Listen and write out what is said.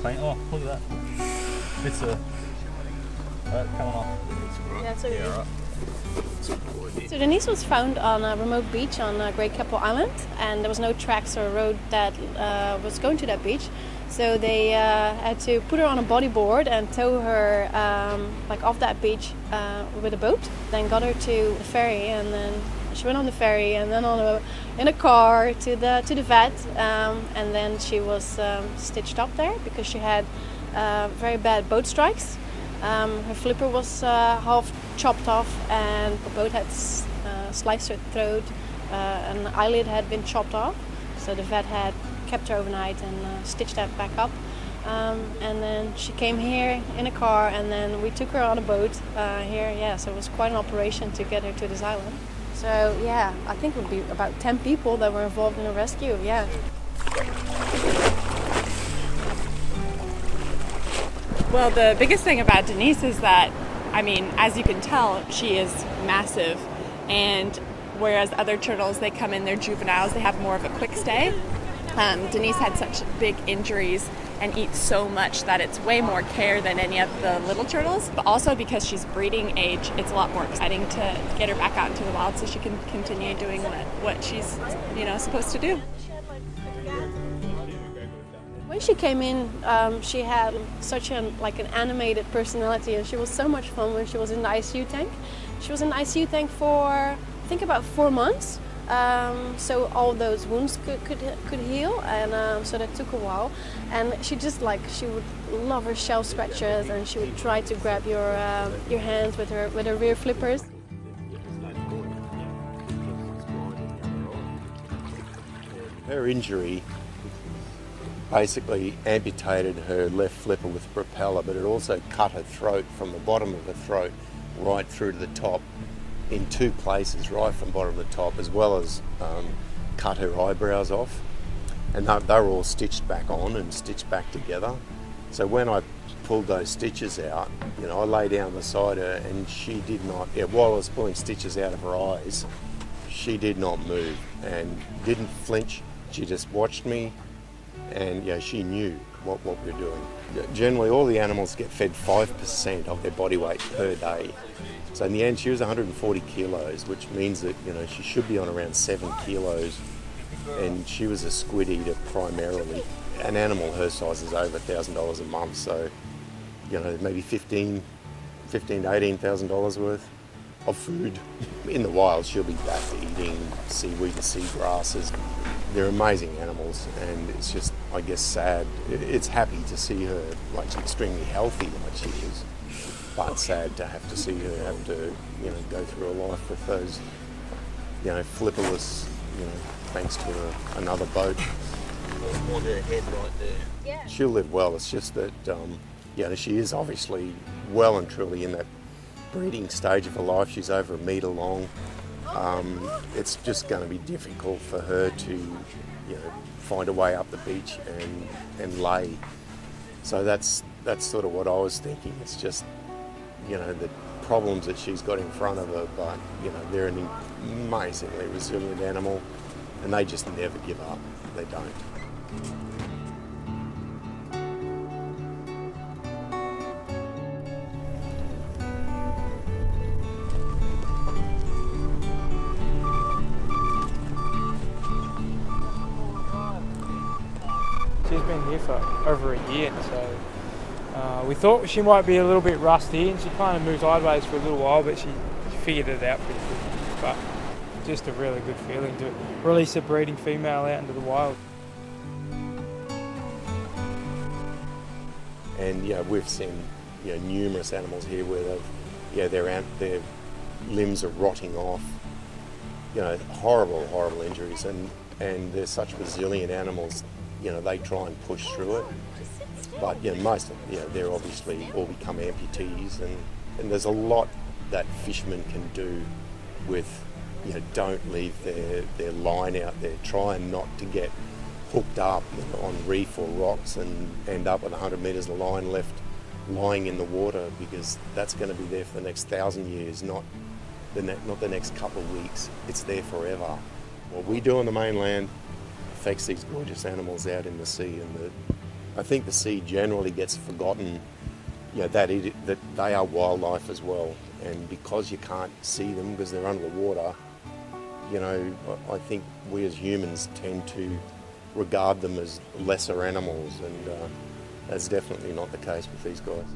clean. Oh, look at that. It's a. Right, coming off. Yeah, so, Yeah, right. so Denise was found on a remote beach on uh, Great Keppel Island, and there was no tracks or road that uh, was going to that beach. So they uh, had to put her on a bodyboard and tow her um, like off that beach uh, with a boat. Then got her to the ferry, and then she went on the ferry, and then on a in a car to the to the vet, um, and then she was um, stitched up there because she had uh, very bad boat strikes. Um, her flipper was uh, half chopped off, and the boat had uh, sliced her throat. Uh, an eyelid had been chopped off, so the vet had kept her overnight and uh, stitched that back up. Um, and then she came here in a car, and then we took her on a boat uh, here. Yeah, so it was quite an operation to get her to this island. So yeah, I think it would be about 10 people that were involved in the rescue. Yeah. Well, the biggest thing about Denise is that, I mean, as you can tell, she is massive. And whereas other turtles, they come in, they're juveniles, they have more of a quick stay. Um, Denise had such big injuries and eats so much that it's way more care than any of the little turtles. But also because she's breeding age, it's a lot more exciting to get her back out into the wild so she can continue doing what, what she's, you know, supposed to do. When she came in, um, she had such an like an animated personality, and she was so much fun when she was in the ICU tank. She was in the ICU tank for I think about four months, um, so all those wounds could could, could heal, and um, so that took a while. And she just like she would love her shell scratches, and she would try to grab your um your hands with her with her rear flippers. Her injury basically amputated her left flipper with a propeller, but it also cut her throat from the bottom of her throat right through to the top in two places, right from bottom to top, as well as um, cut her eyebrows off. And they they were all stitched back on and stitched back together. So when I pulled those stitches out, you know, I lay down beside her and she did not, yeah, while I was pulling stitches out of her eyes, she did not move and didn't flinch. She just watched me and yeah, she knew what, what we were doing. Generally, all the animals get fed 5% of their body weight per day. So in the end, she was 140 kilos, which means that you know she should be on around seven kilos, and she was a squid eater primarily. An animal her size is over thousand dollars a month, so you know maybe 15, 15 to 18 thousand dollars worth of food in the wild. She'll be back eating seaweed and sea grasses. They're amazing animals, and it's just, I guess, sad. It's happy to see her like extremely healthy like she is, but sad to have to see her have to, you know, go through a life with those, you know, flipperless, you know, thanks to a, another boat on her head right there. Yeah. She'll live well. It's just that, um, you know, she is obviously well and truly in that breeding stage of her life. She's over a metre long. Um, it's just going to be difficult for her to, you know, find a way up the beach and, and lay. So that's that's sort of what I was thinking. It's just, you know, the problems that she's got in front of her, but you know, they're an amazingly resilient animal, and they just never give up. They don't. For over a year, so uh, we thought she might be a little bit rusty, and she kind of moved sideways for a little while, but she, she figured it out pretty quickly. But just a really good feeling to release a breeding female out into the wild. And yeah, we've seen you know numerous animals here where they've yeah their their limbs are rotting off. You know, horrible, horrible injuries, and and they're such resilient animals. You know, they try and push through it. But you know, most of you know they're obviously all become amputees, and and there's a lot that fishermen can do with you know don't leave their their line out there. Try and not to get hooked up on reef or rocks and end up with 100 metres of line left lying in the water because that's going to be there for the next thousand years, not the ne- not the next couple of weeks. It's there forever. What we do on the mainland affects these gorgeous animals out in the sea, and the I think the sea generally gets forgotten. You know that it, that they are wildlife as well, and because you can't see them because they're under the water, you know, I think we as humans tend to regard them as lesser animals, and uh, that's definitely not the case with these guys.